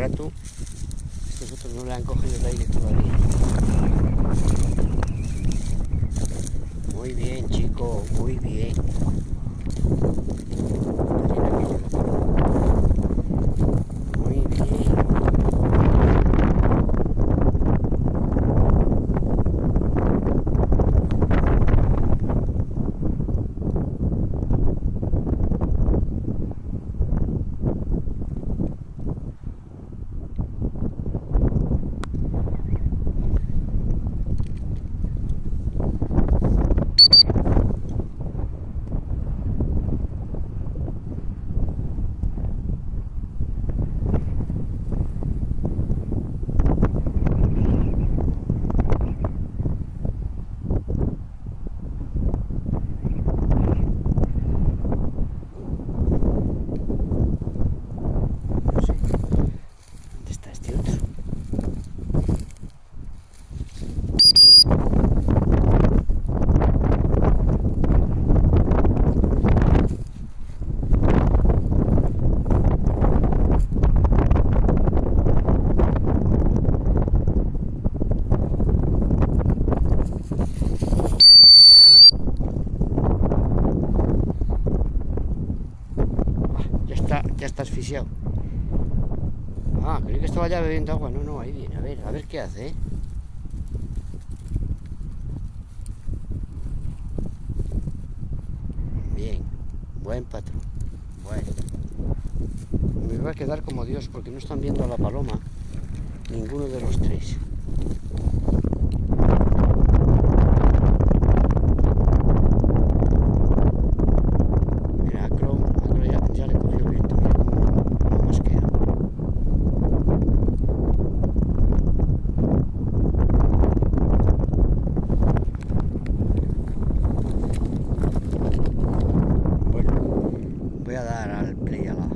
rato. Estos otros no le han cogido el aire todavía. Muy bien, chico, muy bien. Muy bien. No ya está asfixiado. Ah, creí que estaba ya bebiendo agua. No, no, ahí viene. A ver, a ver qué hace, ¿eh? Bien, buen patrón. Bueno. Me va a quedar como Dios porque no están viendo a la paloma. Ninguno de los tres. Där väärällä plialla.